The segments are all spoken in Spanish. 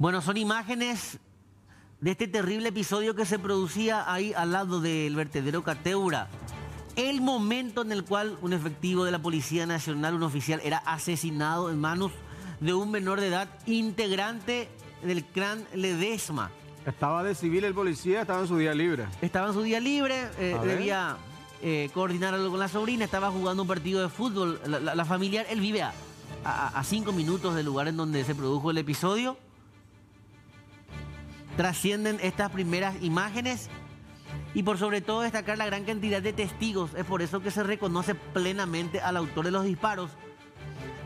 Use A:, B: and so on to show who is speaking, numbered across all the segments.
A: Bueno, son imágenes de este terrible episodio que se producía ahí al lado del vertedero Cateura. El momento en el cual un efectivo de la Policía Nacional, un oficial, era asesinado en manos de un menor de edad integrante del clan Ledesma.
B: Estaba de civil el policía, estaba en su día libre.
A: Estaba en su día libre, eh, debía eh, coordinar algo con la sobrina, estaba jugando un partido de fútbol. La, la- la familiar, él vive a, a- a cinco minutos del lugar en donde se produjo el episodio. Trascienden estas primeras imágenes y por sobre todo destacar la gran cantidad de testigos. Es por eso que se reconoce plenamente al autor de los disparos.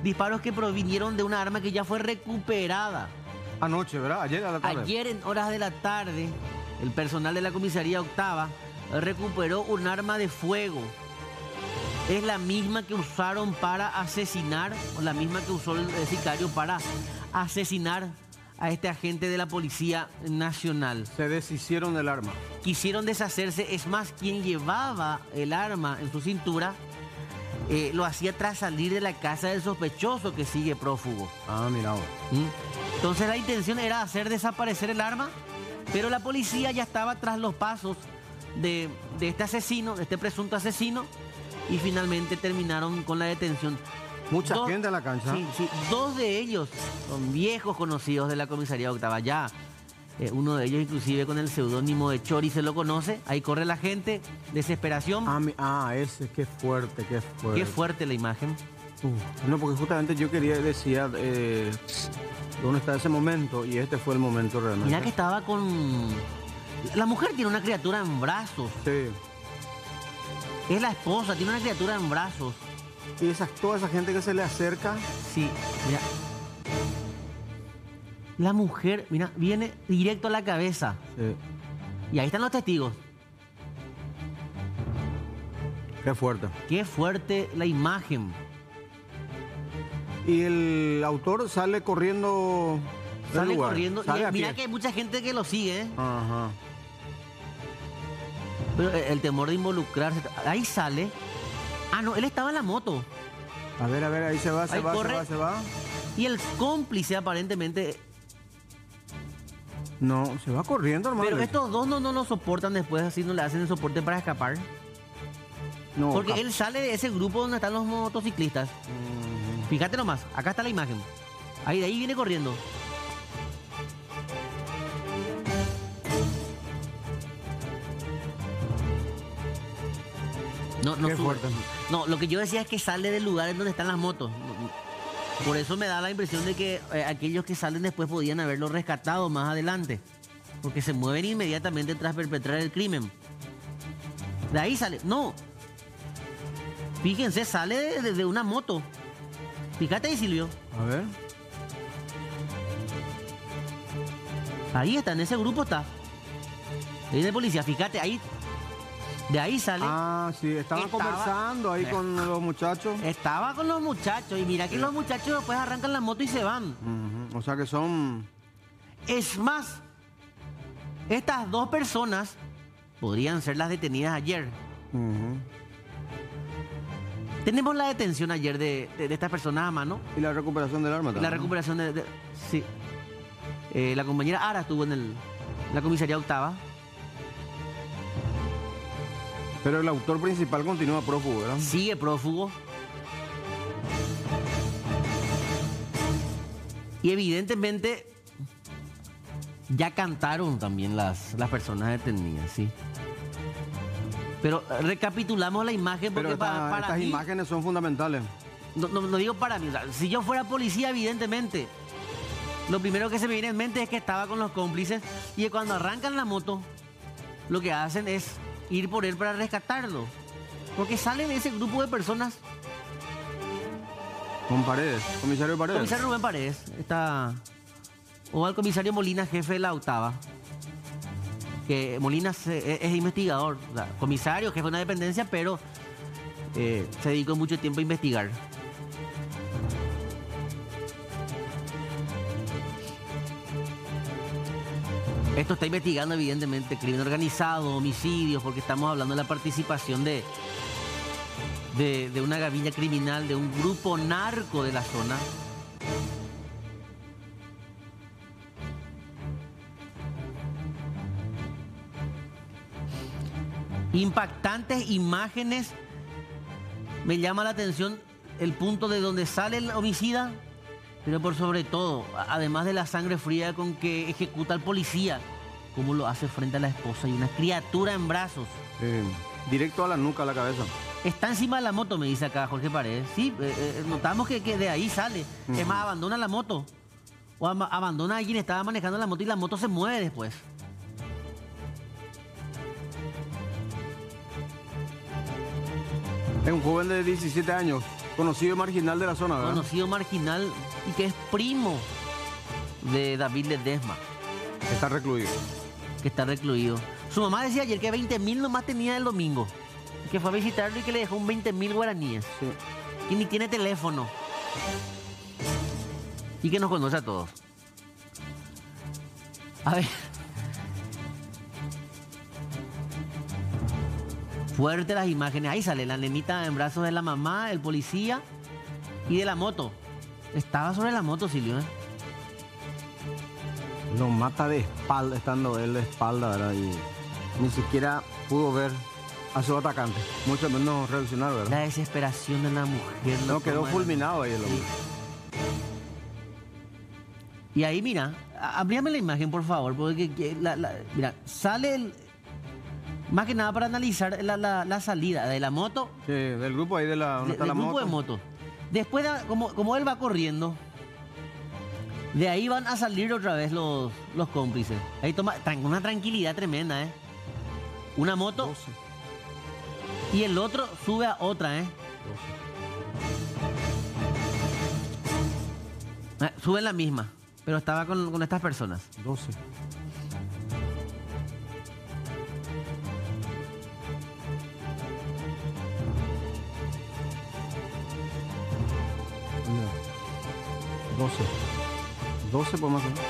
A: Disparos que provinieron de una arma que ya fue recuperada.
B: Anoche, ¿verdad? Ayer a la tarde.
A: Ayer en horas de la tarde, el personal de la comisaría octava recuperó un arma de fuego. Es la misma que usaron para asesinar, o la misma que usó el sicario para asesinar a este agente de la Policía Nacional.
B: Se deshicieron del arma.
A: Quisieron deshacerse, es más, quien llevaba el arma en su cintura eh, lo hacía tras salir de la casa del sospechoso que sigue prófugo.
B: Ah, mira.
A: ¿Mm? Entonces la intención era hacer desaparecer el arma, pero la policía ya estaba tras los pasos de, de este asesino, de este presunto asesino, y finalmente terminaron con la detención.
B: Mucha
A: Dos-
B: gente en la cancha.
A: Sí, sí, dos de ellos son viejos conocidos de la comisaría octava ya. eh, uno de ellos inclusive con el seudónimo de Chori se lo conoce. Ahí corre la gente, desesperación.
B: Ah, mi- ah, ese, qué fuerte, qué fuerte.
A: Qué fuerte la imagen.
B: Uf, no, porque justamente yo quería decir eh, dónde está ese momento y este fue el momento realmente.
A: Mira que estaba con... La mujer tiene una criatura en brazos.
B: Sí.
A: Es la esposa, tiene una criatura en brazos.
B: Y esa, toda esa gente que se le acerca,
A: Sí, mira. La mujer, mira, viene directo a la cabeza.
B: sí,
A: Y ahí están los testigos.
B: qué fuerte.
A: Qué fuerte la imagen.
B: Y el autor sale corriendo del
A: Sale
B: lugar.
A: corriendo.
B: Sale
A: y mira
B: pie.
A: que hay mucha gente que lo sigue, ¿eh?
B: Ajá.
A: Pero eh, el temor de involucrarse. Ahí sale. Ah, no, él estaba en la moto.
B: A ver, a ver, ahí se va, se
A: Ahí
B: va,
A: corre.
B: se va, se va.
A: Y el cómplice aparentemente.
B: No, se va corriendo, hermano.
A: Pero estos dos no, no lo soportan después, así no le hacen el soporte para escapar.
B: No,
A: Porque
B: cap-
A: él sale de ese grupo donde están los motociclistas.
B: Ujú.
A: Fíjate nomás, acá está la imagen. Ahí de ahí viene corriendo. No, no
B: Qué
A: sube.
B: fuerte.
A: No, lo que yo decía es que sale del lugar en donde están las motos. Por eso me da la impresión de que eh, aquellos que salen después podían haberlo rescatado más adelante. Porque se mueven inmediatamente tras perpetrar el crimen. De ahí sale. No. Fíjense, sale de, de- de una moto. Fíjate ahí, Silvio.
B: A ver.
A: Ahí está, en ese grupo está. Ahí de policía, fíjate, ahí. De ahí sale.
B: Ah, sí, estaban
A: Estaba-
B: conversando ahí con los muchachos.
A: Estaba con los muchachos. Y mira que los muchachos después arrancan la moto y se van.
B: O sea que son.
A: Es más, estas dos personas podrían ser las detenidas ayer. Tenemos la detención ayer de, de- de estas personas a mano.
B: Y la recuperación del arma
A: La
B: también.
A: recuperación de. de- sí. Eh, la compañera Ara estuvo en el, la comisaría octava.
B: Pero el autor principal continúa prófugo, ¿verdad?
A: Sigue prófugo. Y evidentemente ya cantaron también las, las personas detenidas, sí. Pero eh, recapitulamos la imagen porque
B: Pero
A: pa-
B: esta-
A: para,
B: estas
A: mí,
B: imágenes son fundamentales.
A: no, no- no digo para mí, o sea, si yo fuera policía, evidentemente, lo primero que se me viene en mente es que estaba con los cómplices y que cuando arrancan la moto, lo que hacen es ir por él para rescatarlo. Porque sale de ese grupo de personas
B: Con Paredes, comisario Paredes.
A: Comisario Rubén Paredes está. O al comisario Molina, jefe de la octava. Que Molina se- es, es investigador, o sea, comisario, jefe de una dependencia, pero eh, se dedicó mucho tiempo a investigar. Esto está investigando evidentemente crimen organizado, homicidios, porque estamos hablando de la participación de, de, una gavilla criminal, de un grupo narco de la zona. Impactantes imágenes. Me llama la atención el punto de donde sale el homicida, pero por sobre todo, además de la sangre fría con que ejecuta al policía, cómo lo hace frente a la esposa y una criatura en brazos.
B: Eh, directo a la nuca, a la cabeza.
A: Está encima de la moto, me dice acá Jorge Paredes. Sí, eh, eh, notamos que, que de ahí sale. Es más, abandona la moto. O abandona a quien estaba manejando la moto y la moto se mueve después.
B: Es un joven de 17 años, conocido marginal de la zona, ¿verdad?
A: Conocido marginal y que es primo de David Ledesma,
B: Está recluido.
A: que está recluido. Su mamá decía ayer que 20 mil nomás tenía el domingo. Que fue a visitarlo y que le dejó un 20 mil guaraníes.
B: Sí.
A: Y ni tiene teléfono. Y que nos conoce a todos. A ver. Fuerte las imágenes. Ahí sale la nenita en brazos de la mamá, el policía y de la moto. Estaba sobre la moto, Silvio. ¿eh?
B: Lo mata de espalda, estando él de espalda, ¿verdad? Y ni siquiera pudo ver a su atacante, mucho menos reaccionar, ¿verdad?
A: La desesperación de la mujer.
B: No, quedó fulminado ahí el hombre.
A: Y ahí, mira, abríame la imagen, por favor, porque que- la- la- mira, sale el. Más que nada para analizar la, la- la salida de la moto,
B: Sí, del grupo ahí de la, ¿dónde
A: de-
B: está
A: del
B: la
A: grupo
B: moto?
A: de moto. Después, de- como, como él va corriendo, de ahí van a salir otra vez los, los cómplices. Ahí toma una tranquilidad tremenda, ¿eh? Una moto
B: 12,
A: y el otro sube a otra, ¿eh?
B: 12,
A: Ah, Sube la misma, pero estaba con, con estas personas.
B: 12. 12. 12 por más o menos.